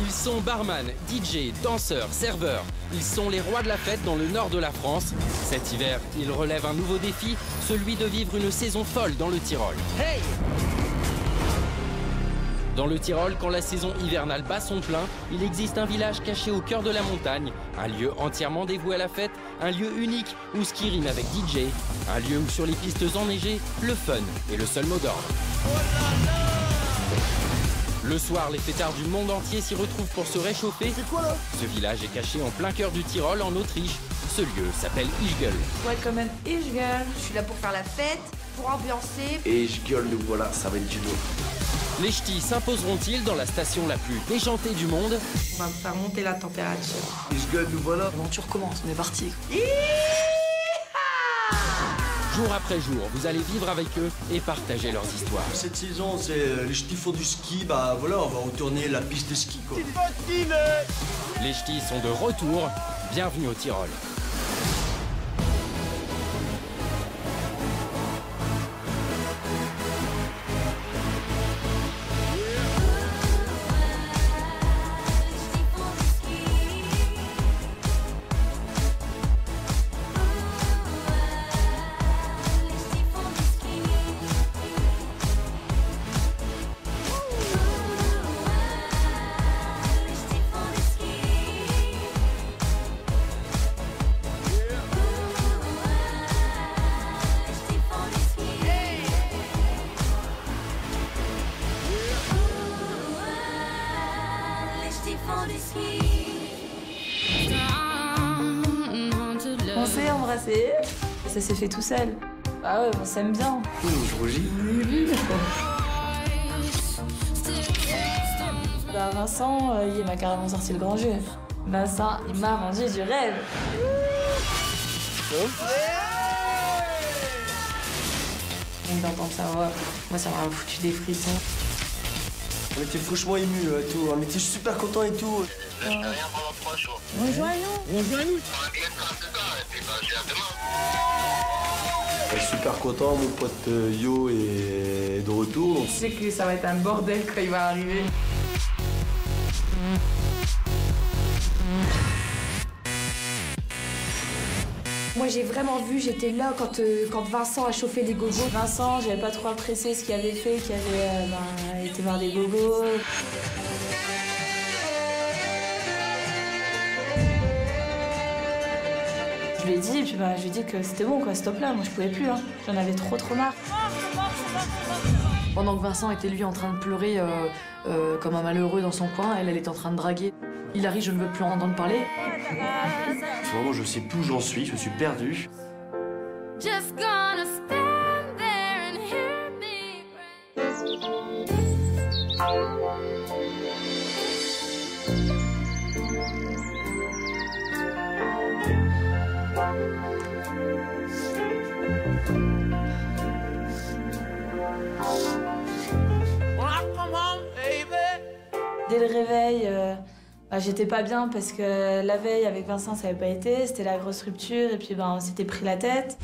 Ils sont barman, DJ, danseurs, serveurs. Ils sont les rois de la fête dans le nord de la France. Cet hiver, ils relèvent un nouveau défi, celui de vivre une saison folle dans le Tyrol. Hey dans le Tyrol, quand la saison hivernale bat son plein, il existe un village caché au cœur de la montagne, un lieu entièrement dévoué à la fête, un lieu unique où ski rime avec DJ, un lieu où sur les pistes enneigées, le fun est le seul mot d'ordre. Le soir, les fêtards du monde entier s'y retrouvent pour se réchauffer. C'est quoi là Ce village est caché en plein cœur du Tyrol, en Autriche. Ce lieu s'appelle Ischgl. Welcome in Ischgl. Je suis là pour faire la fête, pour ambiancer. Et je gueule, nous voilà, ça va être du lourd. Les ch'tis s'imposeront-ils dans la station la plus déjantée du monde? On va faire monter la température. Gueule, nous voilà. L'aventure commence, on est parti. Jour après jour, vous allez vivre avec eux et partager leurs histoires. Cette saison, c'est euh, les ch'tis font du ski, bah voilà, on va retourner la piste de ski quoi. Les ch'tis sont de retour. Bienvenue au Tyrol. Tout seul. Ah ouais, on s'aime bien. Ouh, je rougis. Bah Vincent, euh, il m'a carrément sorti le grand jeu. Vincent, il m'a mangé du rêve. On d'entendre sa voix. Moi, ça m'a foutu des frissons. On était franchement euh, et tout, on était super contents et tout. On est super content, mon pote euh, Yo est de retour. Je sais que ça va être un bordel quand il va arriver. Moi j'ai vraiment vu, j'étais là quand, euh, quand Vincent a chauffé les gogos. Vincent, j'avais pas trop apprécié ce qu'il avait fait, qu'il avait euh, ben, été voir des bobos. Ai dit, et puis ben, je lui ai dit que c'était bon, quoi, stop là, moi je pouvais plus, hein. j'en avais trop trop marre. Pendant que Vincent était lui en train de pleurer euh, euh, comme un malheureux dans son coin, elle, elle était en train de draguer. Il arrive, je ne veux plus en entendre parler. Vraiment, je sais plus où j'en suis, je suis perdu. Just gonna stand there and hear me Le réveil, euh, bah, j'étais pas bien parce que la veille avec Vincent ça avait pas été, c'était la grosse rupture et puis ben, on s'était pris la tête.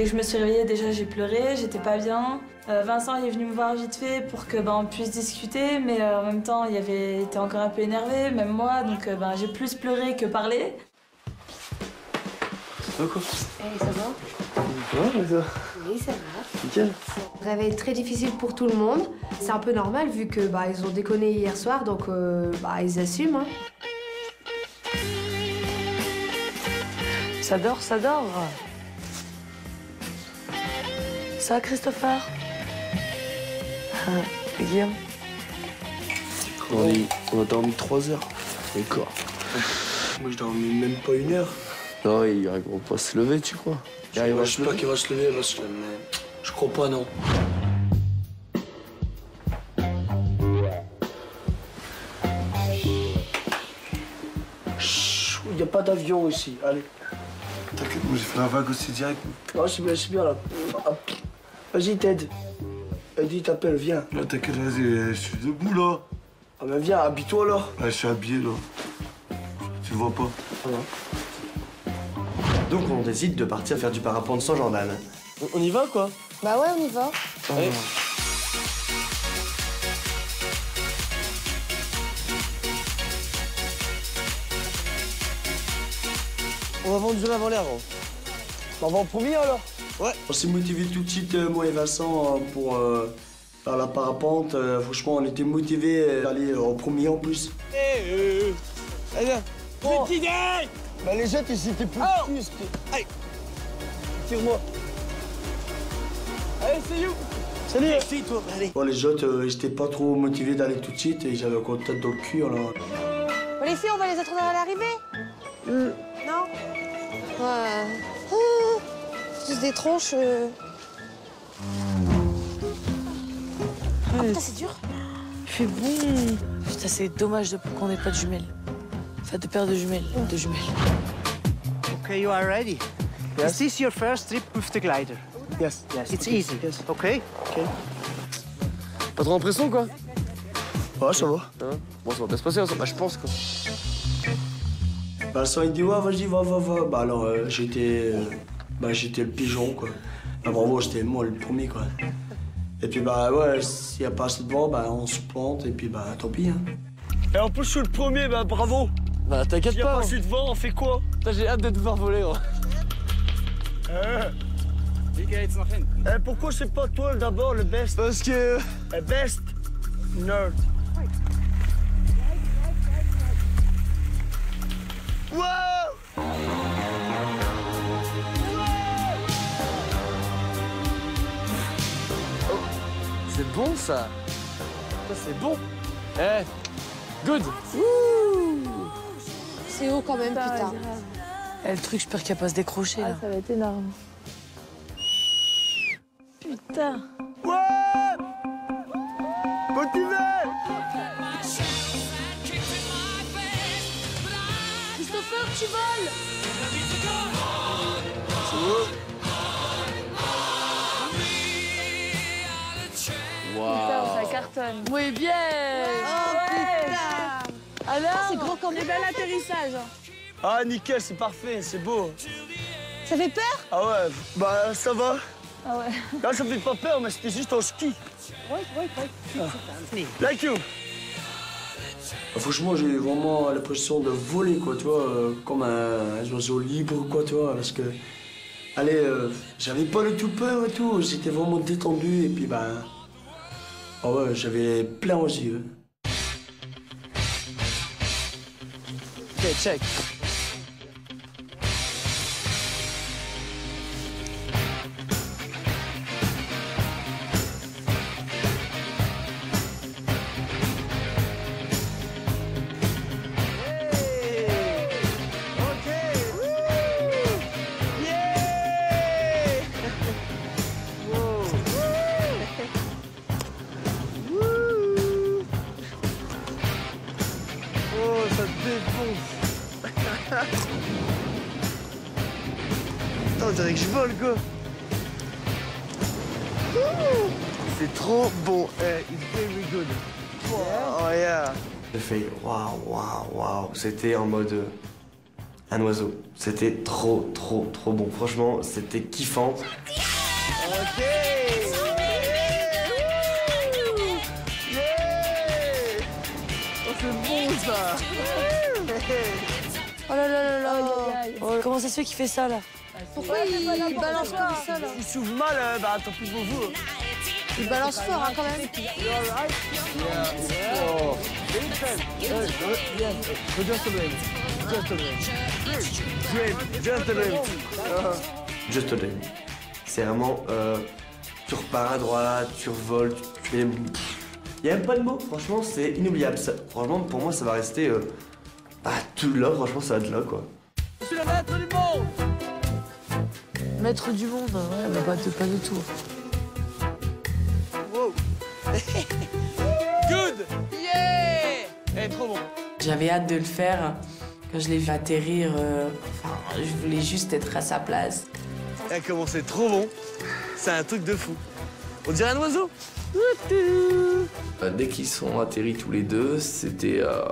Dès que je me suis réveillée, déjà j'ai pleuré, j'étais pas bien. Euh, Vincent il est venu me voir vite fait pour que ben, on puisse discuter, mais euh, en même temps il avait été encore un peu énervé, même moi, donc euh, ben, j'ai plus pleuré que parlé. Ça va quoi? Eh, ça va? Ouais, ça Oui, ça va. Nickel. Réveil très difficile pour tout le monde. C'est un peu normal vu que bah, ils ont déconné hier soir, donc euh, bah, ils assument. hein. Ça dort, ça dort. Ça, Christopher Ah, Guillaume On, est- on a dormi 3 heures. D'accord. Moi je dormais même pas une heure. Non, il va pas se lever, tu crois Il Je, à je se sais pas lever qu'il va se lever parce que mais je crois pas non. Chut, Il n'y a pas d'avion ici, allez. T'inquiète, moi j'ai fait la vague aussi direct. Non, c'est bien, c'est bien là. Hop. Vas-y, Ted. Eddie t'appelle, viens. Là, t'inquiète, vas-y, je suis debout là. Ah, mais viens, habille-toi là. Ouais, je suis habillé là. Tu le vois pas Donc on décide de partir faire du parapente sans Jordan. On- On y va quoi? Bah ouais, on y va. Allez. On va vendre du avant l'air. gros. Bah, on va en premier alors Ouais. On s'est motivé tout de suite, euh, moi et Vincent, euh, pour euh, faire la parapente. Euh, franchement, on était motivés d'aller en premier en plus. Allez, viens. Bon. Bah, les jets, ils étaient plus petits. c'était- Allez. Tire-moi. Allez, c'est you. Salut. toi. Allez. Bon, les autres, euh, ils étaient pas trop motivés d'aller tout de suite et ils avaient encore tête dans le cul alors. Bon, les filles, on va les attendre à l'arrivée? Non? Ouais. Tous des tronches. euh. Ah putain, c'est dur. Il fait bon. Putain, c'est dommage de- qu'on n'ait pas de jumelles. Enfin, de paires de jumelles. De jumelles. Okay, you are ready. Is this your first trip with the glider? Yes. Yes. It's easy. Okay. Pas trop l'impression quoi? Ouais, ça va. Hein Bon, ça va bien se passer, hein, ça- bah, je pense quoi. Vincent, il dit, ouais, vas-y, va, va, va. Bah alors, euh, j'étais euh, bah, j'étais le pigeon, quoi. Bah, bravo, c'était moi le premier, quoi. Et puis, bah ouais, s'il n'y a pas assez de vent, bah on se plante et puis, bah tant pis, hein. Et en plus, je suis le premier, bah bravo. Bah, t'inquiète S'il y a pas. pas hein. assez de vent, on fait quoi? Putain, j'ai hâte de te voir voler, gros. Eh, pourquoi c'est pas toi d'abord le best? Parce que. Le best nerd. Wow bon ça. Ça c'est bon. Eh Good. C'est haut quand même, putain. Eh, le truc, j'espère qu'il va pas se décrocher, là. Ça va être énorme. Putain. Motivé. Christopher, tu voles. Putain, Oui, bien Alors C'est grand quand même. bel atterrissage. Ah nickel, c'est parfait, c'est beau. Ça fait peur? Ah ouais, bah ça va. Ah ouais. Là ça me fait pas peur, mais c'était juste en ski. Like you Bah, franchement, j'ai eu vraiment l'impression de voler, quoi, tu vois, euh, comme un, un oiseau libre, quoi, tu vois, parce que, allez, euh, j'avais pas du tout peur et tout, j'étais vraiment détendu, et puis, bah, ah ouais, j'avais plein aux yeux. Ok, check. C'était en mode euh, un oiseau. C'était trop, trop, trop bon. Franchement, c'était kiffant. Ok. Oh, c'est bon, ça. Oh là là là là. Oh, Comment ça se fait qu'il fait ça, là? Pourquoi il, il balance comme ça là Il s'ouvre mal, euh, bah tant pis pour vous. Il balance fort hein, quand même. Gentleman. Uh, Just a dream. C'est vraiment. euh, tu repars à droite, tu revoles, tu, fais. Il n'y a même pas de mots, franchement, c'est inoubliable. Ça- franchement, pour moi, ça va rester. Euh, ah, tout là, franchement, ça va être là, quoi. je suis le maître du monde. Maître du monde, ouais, mais pas, de- pas du tout. Wow. Trop bon. J'avais hâte de le faire. Quand je l'ai vu atterrir, euh, enfin, je voulais juste être à sa place. Eh, comment c'est trop bon. C'est un truc de fou. On dirait un oiseau. Dès qu'ils sont atterris tous les deux, c'était euh,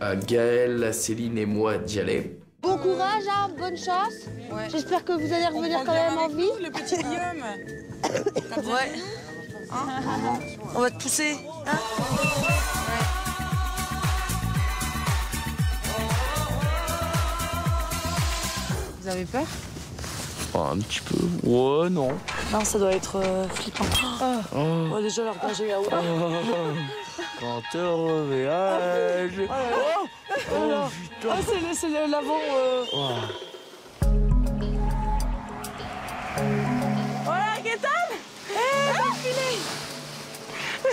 à Gaël, à Céline et moi d'y aller. Bon courage, hein, bonne chance. J'espère que vous allez revenir quand même en vie. Le petit Guillaume. Ouais. Hein On va te pousser. hein Vous avez peur Oh, un petit peu. Ouais, non. Non, ça doit être euh, flippant. Ah. Oh. Oh, déjà, alors quand j'ai eu à Quand te reverrai, Oh, Oh, putain. Ah, c'est le- c'est le- l'avant. euh. Oh. Gaëtan Eh,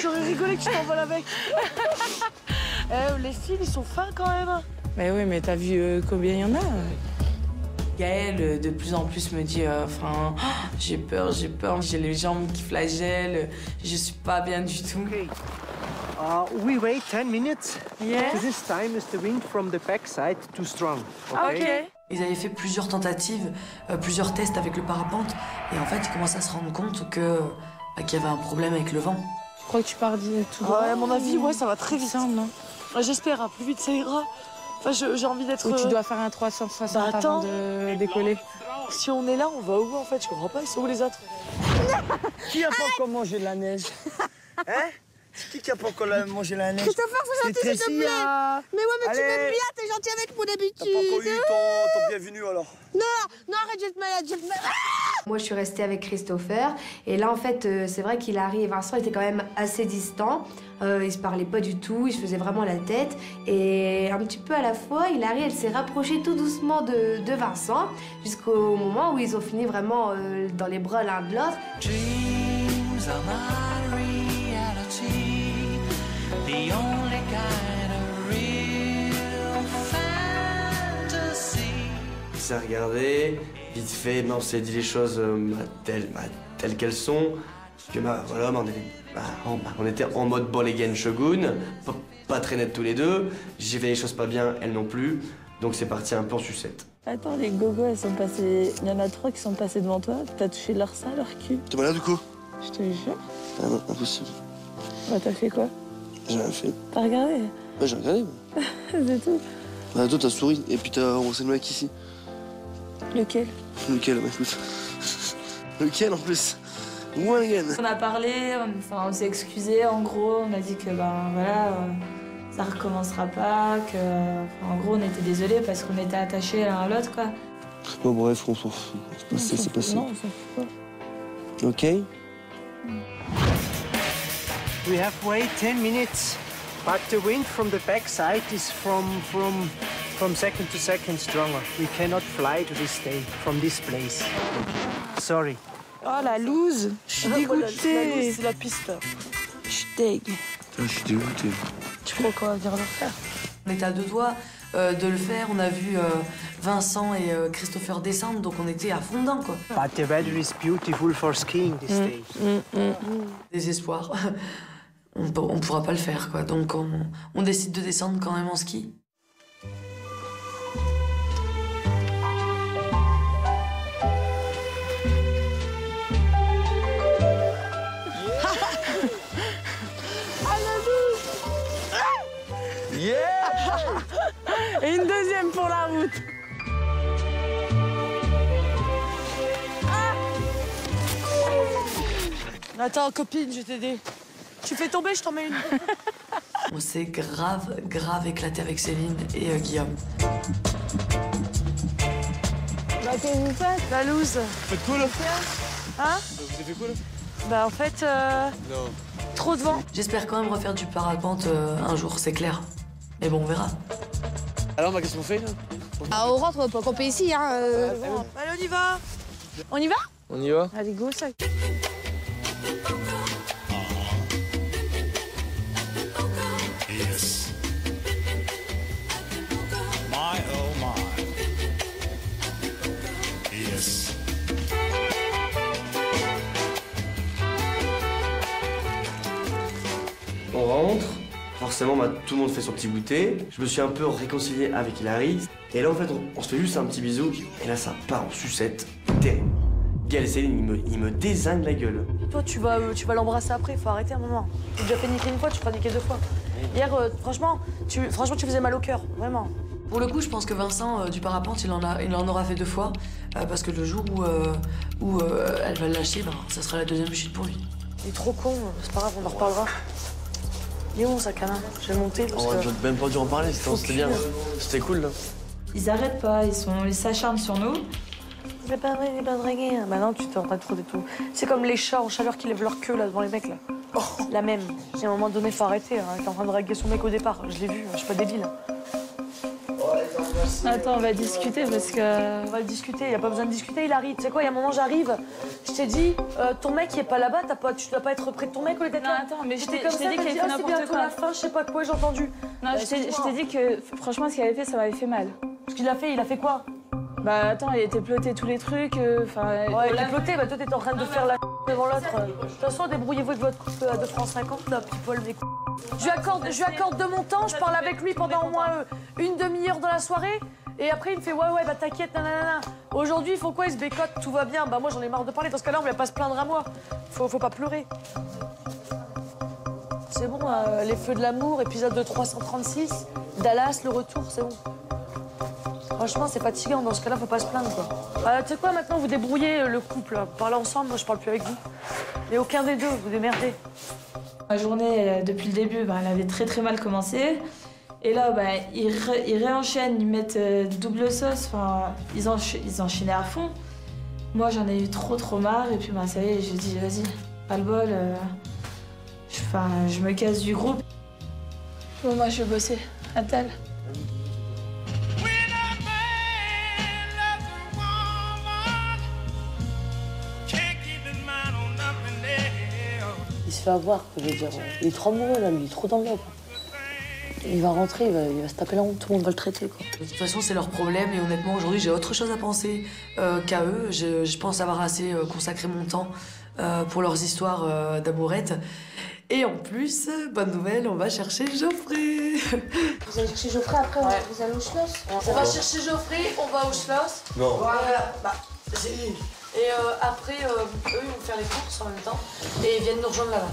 J'aurais rigolé que tu t'envoles avec. Eh, les fils, ils sont fins quand même. Mais oui, mais t'as vu euh, combien il y en a Gaël, euh, de plus en plus, me dit euh, Enfin, oh, j'ai peur, j'ai peur, j'ai les jambes qui flagellent, je suis pas bien du tout. Uh, we wait 10 minutes. Yes. This time is the wind from the backside too strong. Okay? Ils avaient fait plusieurs tentatives, euh, plusieurs tests avec le parapente, et en fait, ils commençaient à se rendre compte que bah, qu'il y avait un problème avec le vent. Je crois que tu pars de tout droit. Ouais, à mon avis, ouais, ça va très vite. Ouais, J'espère, hein, plus vite ça ira. Enfin, je- j'ai envie d'être. Ou tu euh, dois faire un 360 Bah, attends. avant de décoller. Si on est là, on va où en fait? Je comprends pas, ils sont où les autres? Qui a pas encore mangé de la neige? Hein? C'est qui qui a pas encore la- mangé la neige Christopher, C'est gentil, s'il te plaît. hein. Mais ouais, mais tu m'aimes bien, t'es gentil avec mon T'as pas encore habitude. eu ton, ton bienvenu alors Non, non, arrête, je vais te malade, je vais te malade. Moi, je suis restée avec Christopher. Et là, en fait, euh, c'est vrai qu'Hilary et Vincent étaient quand même assez distants. Euh, ils se parlaient pas du tout, ils se faisaient vraiment la tête. Et un petit peu à la fois, Hilary, elle s'est rapprochée tout doucement de, de Vincent, jusqu'au moment où ils ont fini vraiment euh, dans les bras l'un de l'autre. The only kind of real fantasy. Il s'est regardé, vite fait, mais on s'est dit les choses euh, telles, bah, telles qu'elles sont. Que bah, voilà, bah, on, était, bah, on, bah, on était en mode ball again shogun, pas, pas très net tous les deux. J'ai fait les choses pas bien, elle non plus. Donc c'est parti un peu en sucette. Attends, les gogos, elles sont passées. Il y en a trois qui sont passés devant toi. T'as touché leur sein, leur cul. T'es malade du coup Je te jure. Ah non, impossible. Bah, t'as fait quoi? J'ai rien fait. T'as regardé Ouais, j'ai regardé. C'est tout. Bah, toi, t'as souri et puis t'as embrassé le mec ici. Lequel? Lequel, bah écoute. Lequel en plus? Moi, again. On a parlé, on, enfin, on s'est excusé en gros, on a dit que ben voilà, euh, ça recommencera pas, que enfin, en gros on était désolés parce qu'on était attachés l'un à l'autre quoi. Bon, bref, on s'en fout. C'est passé, c'est passé. Non, on s'en fout pas. Ok We have wait 10 minutes. But the wind from the backside is from from from second to second stronger. We cannot fly to this day from this place. Sorry. Oh la loose Je suis Ah, dégoûtée C'est la piste. Je suis deg. je suis dégoûté. Tu crois qu'on va venir le faire? On était à deux doigts euh, de le faire. On a vu euh, Vincent et euh, Christopher descendre, donc on était à fond dedans, quoi. But the weather is beautiful for skiing this Mm. day. Désespoir. On, on pourra pas le faire, quoi. Donc on, on décide de descendre quand même en ski. Ah Et une deuxième pour la route Attends, copine, je vais t'aider. Tu fais tomber, je t'en mets une. on s'est grave, grave éclaté avec Céline et euh, Guillaume. Bah qu'est-ce que vous faites La loose Faites quoi là Hein Vous avez fait quoi là Bah en fait, euh, Non. trop de vent. J'espère quand même refaire du parapente euh, un jour, c'est clair. Mais bon, on verra. Alors, bah, qu'est-ce qu'on fait là Ah, on rentre, pas camper ici, hein. euh. Allez, on y va On y va? On y va? Allez, go, ça. Forcément bah, tout le monde fait son petit goûter. Je me suis un peu réconcilié avec Hilary. Et là en fait on, on se fait juste un petit bisou. Et là ça part en sucette. Terrible. Gaël et Céline, ils me, ils me désignent la gueule. Toi, tu vas, euh, tu vas l'embrasser après, faut arrêter un moment. Tu déjà fait niquer une fois, tu feras niquer deux fois. Hier, euh, franchement, tu, franchement, tu faisais mal au cœur, vraiment. Pour le coup, je pense que Vincent, euh, du parapente, il en, a, il en aura fait deux fois. euh, parce que le jour où, euh, où euh, elle va le lâcher, ben, ça sera la deuxième chute pour lui. Il est trop con, c'est pas grave, on en reparlera. Il est où mon sac à main Je vais monter parce On que. aurait même pas dû en parler, c'était bien. C'était cool là. Ils arrêtent pas, ils sont, ils s'acharnent sur nous. Il est pas vrai, il est pas dragué. Bah non, tu t'es en train de trop de tout. C'est comme les chats en chaleur qui lèvent leur queue là devant les mecs là. La même. À un moment donné, faut arrêter. Hein. Il est en train de draguer son mec au départ. Je l'ai vu, je suis pas débile. Attends, on va discuter parce que. On va le discuter, il a pas besoin de discuter, il arrive. Tu sais quoi, il y a un moment, j'arrive. Je t'ai dit, euh, ton mec il est pas là-bas, t'as pas, tu dois pas être près de ton mec au lieu d'être là. attends, mais je J'étais t'ai comme je t'ai ça, dit qu'il avait dit, fait ah, c'est n'importe bientôt la fin, je sais pas quoi, j'ai entendu. Non, Bah, je t'ai dit que franchement, ce qu'il avait fait, ça m'avait fait mal. Ce qu'il a fait, il a fait quoi? Bah attends, il était ploté tous les trucs. euh, Enfin. Ouais, il est ploté, bah toi t'étais en train de faire la devant l'autre. De toute façon, débrouillez-vous avec votre couple euh, de France 50, là, petit Paul, mes. Je lui accorde, je lui accorde de mon temps, je parle avec lui pendant au moins euh, une demi-heure dans la soirée. Et après, il me fait ouais, ouais, bah t'inquiète, nanana. Aujourd'hui, il faut quoi Il se bécote, tout va bien. Bah moi, j'en ai marre de parler. Dans ce cas-là, on va pas se plaindre à moi. Faut, faut pas pleurer. C'est bon, euh, les feux de l'amour, épisode de 336, Dallas, le retour, c'est bon. Franchement, c'est fatigant. Dans ce cas-là, faut pas se plaindre, quoi. Euh, tu sais quoi, maintenant, vous débrouillez euh, le couple. là. Parlez ensemble, moi, je parle plus avec vous. Et aucun des deux, vous démerdez. Ma journée, euh, depuis le début, bah, elle avait très très mal commencé. Et là, bah, ils, ré- ils réenchaînent, ils mettent euh, double sauce, enfin, ils, encha- ils enchaînaient à fond. Moi, j'en ai eu trop trop marre, et puis bah, ça y est, j'ai dit, vas-y, pas le bol, euh, je, me casse du groupe. Bon, moi, je vais bosser. À tel. Fait avoir, je veux dire. Il est trop amoureux, là, lui, il est trop dans le. Il va rentrer, il va, il va se taper la honte, tout le monde va le traiter, quoi. De toute façon, c'est leur problème et honnêtement, aujourd'hui, j'ai autre chose à penser euh, qu'à eux. Je, je pense avoir assez euh, consacré mon temps euh, pour leurs histoires euh, d'amourette. Et en plus, bonne nouvelle, on va chercher Geoffrey. Vous allez chercher Geoffrey après, Ouais. vous allez au Schloss On va chercher Geoffrey, on va au Schloss. Non. Voilà, bah. Et euh, après, euh, eux, ils vont faire les courses en même temps et ils viennent nous rejoindre là-bas.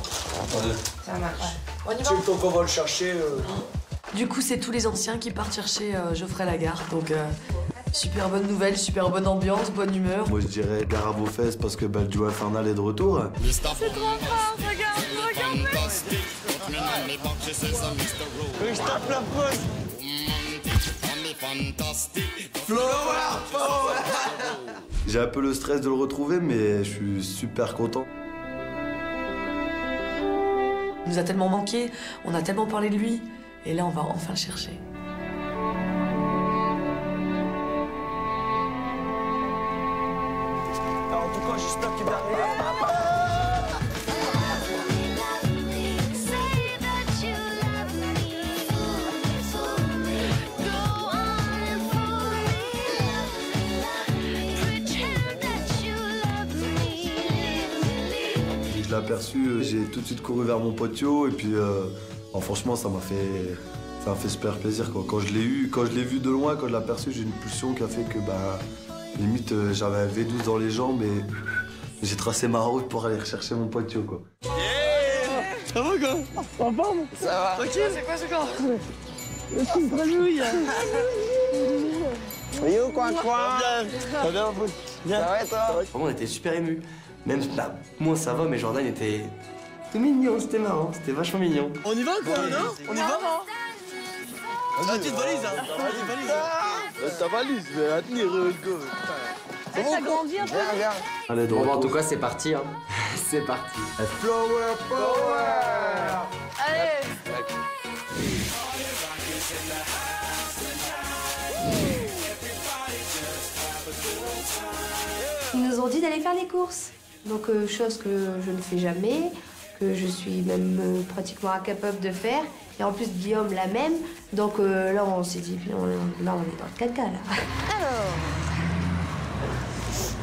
Ça marche. On y va C'est le temps qu'on va le chercher. euh. Du coup, c'est tous les anciens qui partent chercher euh, Geoffrey Lagarde. Donc, euh, super bonne nouvelle, super bonne ambiance, bonne humeur. Moi je dirais gare à vos fesses parce que bah, le duo infernal est de retour. C'est trop fort, regarde, regarde Oui, je tape la pause. J'ai un peu le stress de le retrouver mais je suis super content. Il nous a tellement manqué, on a tellement parlé de lui. Et là, on va enfin le chercher. Alors, en tout cas, j'espère aperçu, euh, j'ai tout de suite couru vers mon potio et puis euh, bon, franchement ça m'a fait ça m'a fait super plaisir quoi. Quand je l'ai eu, quand je l'ai vu de loin, quand je l'ai aperçu, j'ai une pulsion qui a fait que bah limite euh, j'avais un V12 dans les jambes et j'ai tracé ma route pour aller rechercher mon potio quoi. Ça va, En forme Ça va. Tranquille, c'est quoi ce corps Yo, quoi, quoi? Ça va, Paul Bien. Ça va, toi? Vraiment, on était super émus. Même bah, moi ça va, mais Jordan était tout mignon, c'était marrant, c'était vachement mignon. On y va, quoi, non On y va, non Ah, petite valise, hein Petite valise. Ta valise, mais à tenir, euh, go. Ça grandit un peu Allez, bah, en tout cas, c'est parti. Hein. c'est parti. Flower Power Allez Ils nous ont dit d'aller faire les courses. Donc, euh, chose que je ne fais jamais, que je suis même euh, pratiquement incapable de faire. Et en plus, Guillaume la même. Donc euh, là, on s'est dit, on- là, on est dans le caca, là. Alors,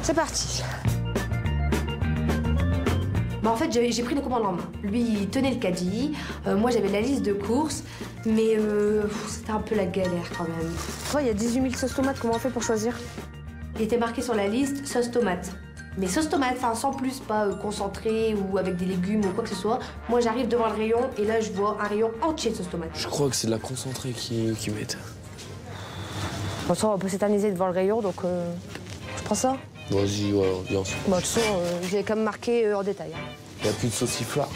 c'est parti. Bah, en fait, j'ai pris les commandes en main. Lui, il tenait le caddie. Moi, j'avais la liste de courses. Mais c'était un peu la galère quand même. Toi, il y a 18 000 sauces tomates, comment on fait pour choisir? Il était marqué sur la liste sauce tomate. Mais sauce tomate, enfin sans plus, pas euh, concentré ou avec des légumes ou quoi que ce soit. Moi j'arrive devant le rayon et là je vois un rayon entier de sauce tomate. Je crois que c'est de la concentrée qui, qui mettent. Bon, ça, on peut s'éterniser devant le rayon, donc euh, je prends ça. Vas-y, ouais, bien sûr. Bon, de toute façon, euh, j'ai comme marqué euh, en détail. hein. Y a plus de sauciflard.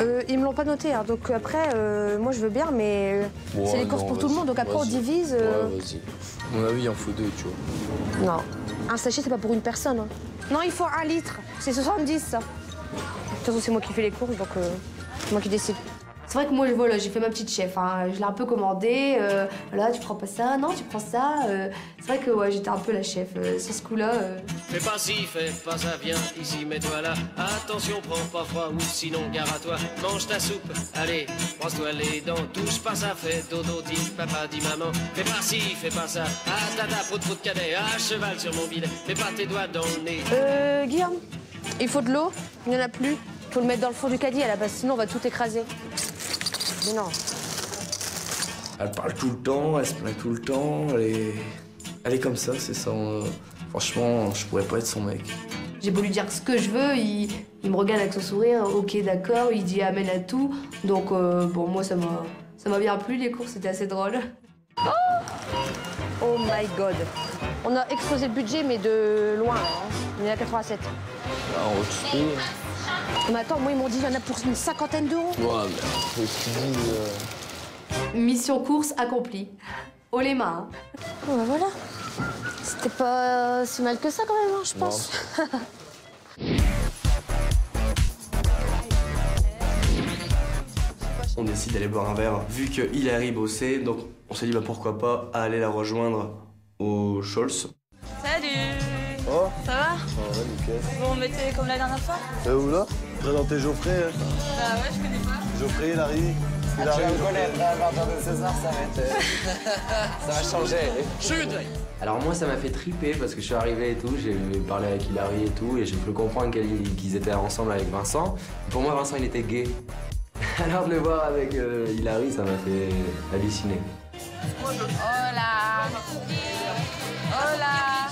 Euh, ils me l'ont pas noté, hein, donc après, euh, moi je veux bien, mais euh, Ouais, c'est les courses non, pour tout le monde, donc après on divise. euh, Ouais, vas-y. À mon avis, il en faut deux, tu vois. Non, un sachet c'est pas pour une personne. hein. Non, il faut un litre, c'est 70 ça. De toute façon, c'est moi qui fais les courses, donc euh, c'est moi qui décide. C'est vrai que moi, voilà, j'ai fait ma petite chef. hein. Je l'ai un peu commandé. euh, voilà, tu prends pas ça, non, tu prends ça. euh. c'est vrai que ouais, j'étais un peu la chef euh, sur ce coup-là. euh. Fais pas ci, fais pas ça, viens ici, mets-toi là. Attention, prends pas froid ou sinon gare à toi. Mange ta soupe, allez, brosse-toi les dents. Touche pas ça, fais dodo, dis papa, dis maman. Fais pas ci, fais pas ça. Ah, tata, prout, prout, cadet, à cheval sur mon bide. Mets pas tes doigts dans le nez. Euh, Guillaume, il faut de l'eau, il n'y en a plus. Il faut le mettre dans le fond du caddie à la base, sinon on va tout écraser. Mais non. Elle parle tout le temps, elle se plaint tout le temps, elle est, elle est comme ça, c'est ça. euh, Franchement, je pourrais pas être son mec. J'ai beau lui dire ce que je veux, il, il me regarde avec son sourire. Ok, d'accord, il dit amen à tout. Donc, euh, bon, moi, ça m'a ça m'a bien plu. Les courses, c'était assez drôle. Oh my god. On a explosé le budget, mais de loin. hein. On est à 87. Ah, on retrouve. Mais attends, moi ils m'ont dit qu'il y en a pour une cinquantaine d'euros. Ouais, mais qu'ils euh, Mission course accomplie. Haut les mains. hein. Oh, bah voilà. C'était pas si mal que ça quand même, hein, je pense. On décide d'aller boire un verre. Vu que Hilary bossait, donc on s'est dit bah pourquoi pas aller la rejoindre au Scholz. Salut Ça va Ah ouais, nickel. Bon, on mettait comme la dernière fois Et où là? Présenter Geoffrey. hein. Bah ouais, je connais pas. Geoffrey. Ah, tu vas me Geoffrey. connaître, hein, à partir de César, ça va être. ça va changer. Chut Alors moi ça m'a fait triper parce que je suis arrivé et tout, j'ai parlé avec Hilary et tout et j'ai cru comprendre qu'ils étaient ensemble avec Vincent. Pour moi Vincent il était gay. Alors de le voir avec euh, Hilary ça m'a fait halluciner. Hola Hola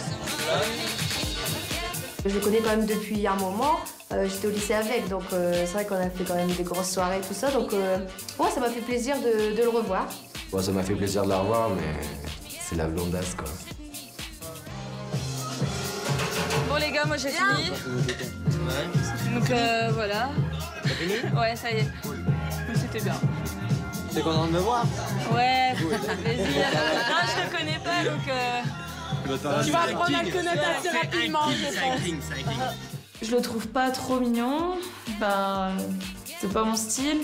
Je le connais quand même depuis un moment. Euh, J'étais au lycée avec, donc euh, c'est vrai qu'on a fait quand même des grosses soirées, tout ça. Donc, euh, ouais, ça m'a fait plaisir de, de le revoir. Bon ça m'a fait plaisir de la revoir mais c'est la blondasse quoi. Bon les gars, moi j'ai fini. Donc euh, voilà. Ouais, ça y est. C'était bien. T'es content de me voir Ouais, plaisir. Non, je te connais pas donc. euh, Tu vas apprendre à le connaître assez rapidement, je pense. Je le trouve pas trop mignon. Bah, c'est pas mon style.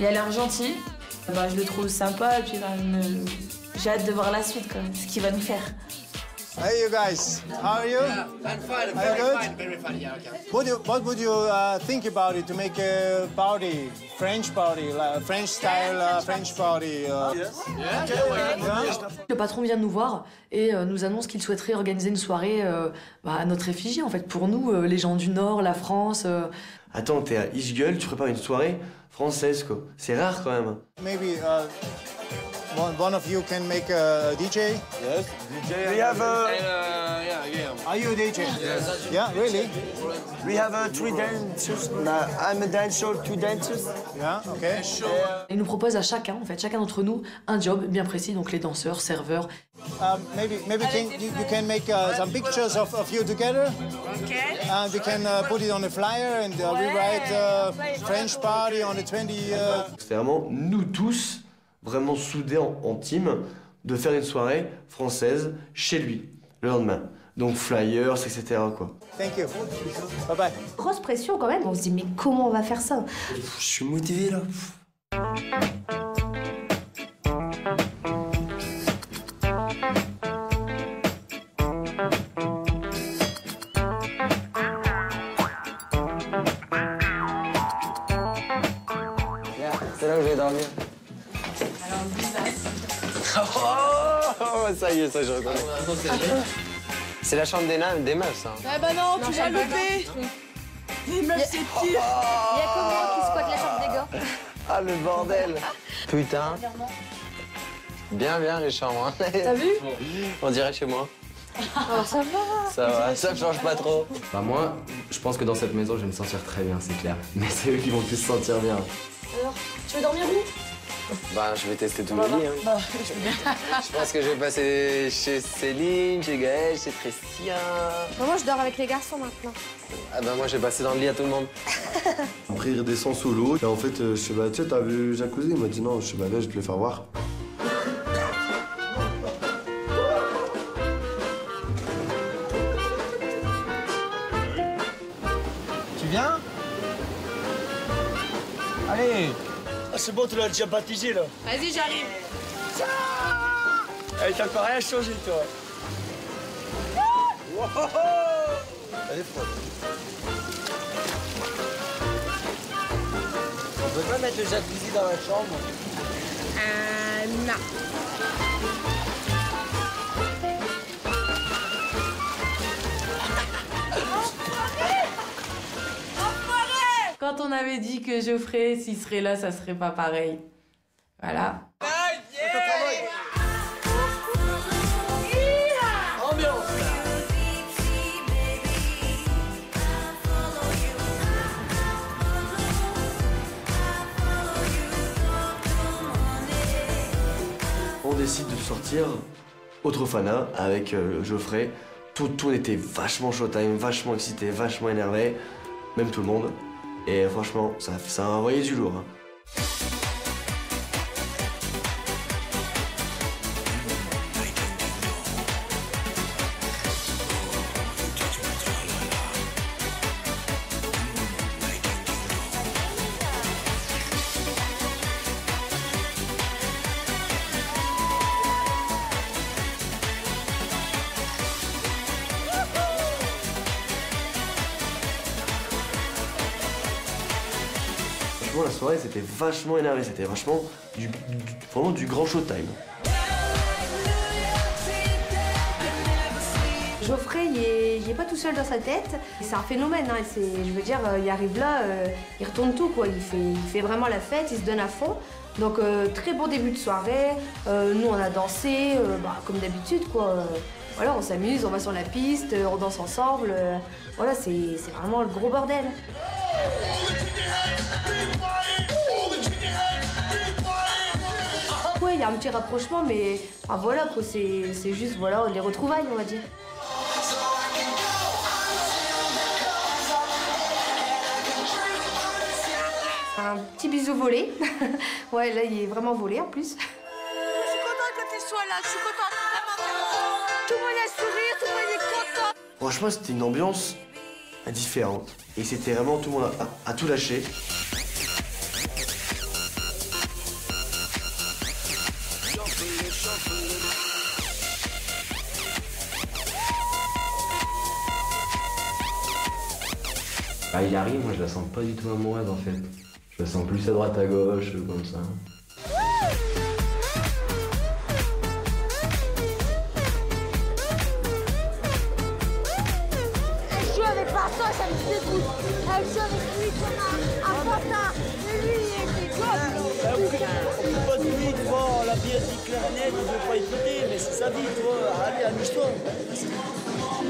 Il a l'air gentil. Bah, je le trouve sympa et puis bah, me- j'ai hâte de voir la suite, quoi, ce qu'il va nous faire. Hey, you guys. How are you? I'm fine, Are you good? fine, very fine, yeah, okay. What, do, what would you uh, think about it to make a party, French party, like French style uh, French party? Uh, Le patron vient nous voir et euh, nous annonce qu'il souhaiterait organiser une soirée euh, bah, à notre effigie, en fait, pour nous, euh, les gens du Nord, la France. euh. Attends, t'es à Ishguel, tu prépares une soirée française quoi. C'est rare quand même. Maybe uh, one, one of you can make a DJ? Yes, DJ. We have a- Uh, yeah, yeah. Are you a DJ? Yeah, really? We have uh, three dancers. Nah, I'm a dancer, two dancers. Yeah, okay. Il nous propose à chacun, en fait, chacun d'entre nous, un job bien précis, donc les danseurs, serveurs. Um, maybe maybe can, you, you can make uh, some pictures of, of you together. Okay. And we can uh, put it on a flyer and uh, we write uh, French party on the 20. Uh, C'était vraiment nous tous, vraiment soudés en, en team, de faire une soirée française chez lui le lendemain. Donc flyers, etc. quoi. thank you. Bye bye. Grosse pression quand même. On se dit, mais comment on va faire ça? Je suis motivé là. Oh, ça je reconnais. C'est la chambre des, na- des meufs, ça. Eh ben non, tu vas louper. Les meufs, c'est pire. Il y a moi qui squatte la chambre des gars. Ah, le bordel. Putain. Bien, bien les chambres. hein. T'as vu On dirait chez moi. Alors ça va. Ça va, ça change pas trop. Bah moi, je pense que dans cette maison, je vais me sentir très bien, c'est clair. Mais c'est eux qui vont plus se sentir bien. Alors, tu veux dormir où Bah, je vais tester tous les lits. Hein. Bah, je pense que je vais passer chez Céline, chez Gaël, chez Tristia. Bah, moi, je dors avec les garçons maintenant. Ah bah moi, je vais passer dans le lit à tout le monde. Après, il redescend sous l'eau. Et en fait, euh, je sais pas, tu sais, t'as vu le jacuzzi? Il m'a dit non, je sais pas, là, je vais te le faire voir. C'est bon, tu l'as déjà baptisé, là. Vas-y, j'arrive. Elle t'a encore rien changé, toi. Wow Elle est froide. On peut pas mettre le jacuzzi dans la chambre Euh, non. On avait dit que Geoffrey, s'il serait là, ça serait pas pareil. Voilà. Ambiance On décide de sortir au Trofana avec euh, Geoffrey. Tout, tout était vachement showtime, vachement excité, vachement énervé, même tout le monde. Et franchement, ça, ça a envoyé du lourd. hein. Vachement énervé, c'était vachement du, vraiment du grand showtime. Geoffrey, il est, il est pas tout seul dans sa tête. C'est un phénomène. hein. Je veux dire, euh, il arrive là, euh, il retourne tout. Quoi. Il, fait, vraiment la fête, il se donne à fond. Donc, euh, très bon début de soirée. Nous, on a dansé, bah, comme d'habitude. quoi. Voilà, on s'amuse, on va sur la piste, on danse ensemble. voilà, c'est vraiment le gros bordel. Un petit rapprochement, mais enfin, voilà, c'est juste voilà, les retrouvailles, on va dire. Un petit bisou volé. ouais, là, il est vraiment volé en plus. Je suis contente que tu sois là. Je suis contente. Tout le monde a sourire, tout le monde est content. Franchement, c'était une ambiance différente. Et c'était vraiment tout le monde a tout lâché. Bah il arrive, moi je la sens pas du tout amoureuse en fait. Je la sens plus à droite à gauche, comme ça. Elle joue avec Martin, ça me dégoûte. Elle joue avec lui comme un, un pantin. Mais lui, il est des On peut pas de lui, tu vois, la vie a dit clarinette, il veut pas écouter, mais c'est sa vie, tu vois. Allez, amuse-toi.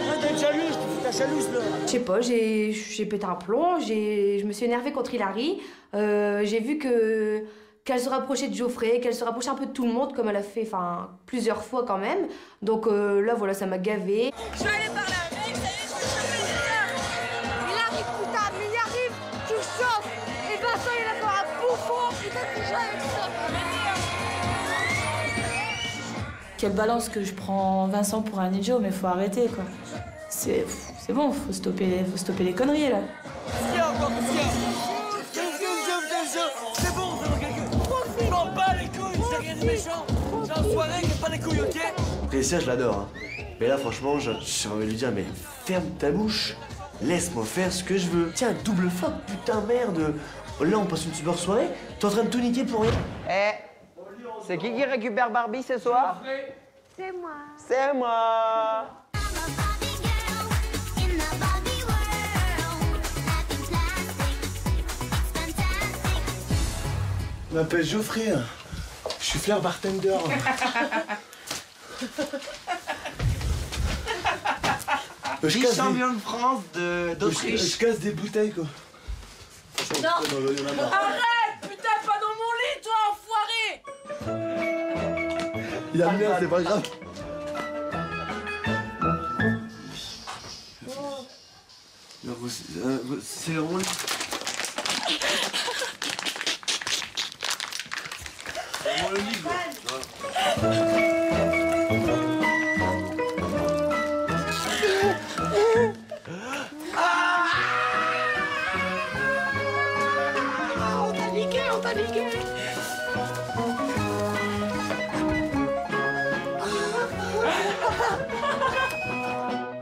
Arrête d'être fous ta jalouse, là. Je sais pas, j'ai j'ai pété un plomb, j'ai- je me suis énervée contre Hilary. Euh, j'ai vu que qu'elle se rapprochait de Geoffrey, qu'elle se rapprochait un peu de tout le monde, comme elle a fait enfin, plusieurs fois quand même. Donc euh, là, voilà, ça m'a gavée. Je vais aller par là. Mec, ça y est, je vais choper. Il arrive, putain, mais il arrive. Tu chauffes. Et Vincent, il a encore un bouffon. Putain, tu joues avec ça. Quelle balance que je prends Vincent pour un idiot, mais faut arrêter quoi. C'est c'est bon, faut stopper, faut stopper les conneries là. C'est bon, c'est bon, quelqu'un. Je m'en bats les couilles, c'est rien de méchant. C'est en soirée, qu'il pas les couilles, ok je l'adore. hein. Mais là, franchement, je- j'ai envie de lui dire, mais ferme ta bouche. Laisse-moi faire ce que je veux. Tiens, double fuck, putain, merde. Là, on passe une super soirée. T'es en train de tout niquer pour rien. Eh, c'est qui qui récupère Barbie ce soir? C'est moi. C'est moi Je m'appelle Geoffrey. Je suis flair bartender. Je casse Vice-champion de France de- des... je, d'Autriche. je casse des bouteilles quoi. Non. Arrête Putain, pas dans mon lit, toi, enfoiré Il a le mien, c'est pas grave. Euh, C'est vraiment... Lit, quoi. On t'a niqué, on t'a niqué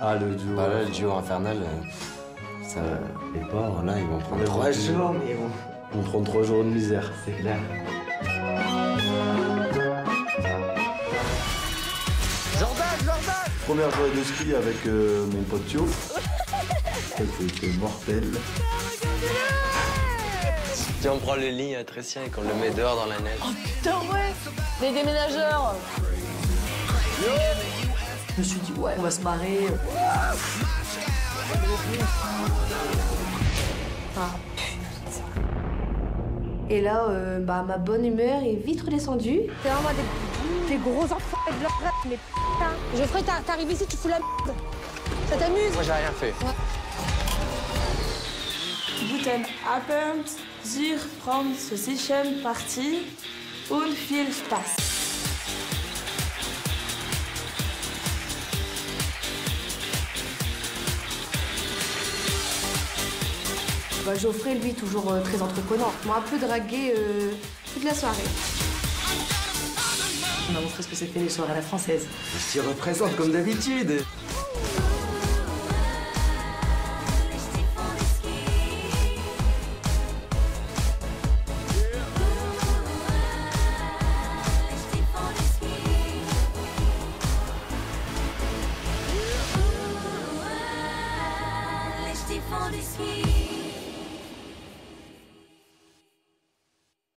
Ah, le duo. Bah là, le duo infernal, euh, ça. Les pauvres, là, ils vont prendre trois jours, mais bon. Ils vont prendre trois jours de misère. C'est clair. Première journée de ski avec euh, mon pote Thio. C'était mortel. Si on prend le lit à Trécien et qu'on le met dehors dans la neige. Putain, ouais Les déménageurs Je me suis dit, ouais, on va se marrer. Et là, euh, bah, ma bonne humeur est vite redescendue. T'es vraiment des, des gros enfants avec leur rêve, mais putain Geoffrey, t'as- t'arrives ici, tu fous la merde Ça t'amuse Moi, j'ai rien fait. Guten Abend, sur from zwischen Partie und viel Spaß. Bah, Geoffrey, lui, toujours euh, très entreprenant. M'a un peu dragué euh, toute la soirée. On m'a montré ce que c'était les soirées à la française. Je t'y représente comme d'habitude.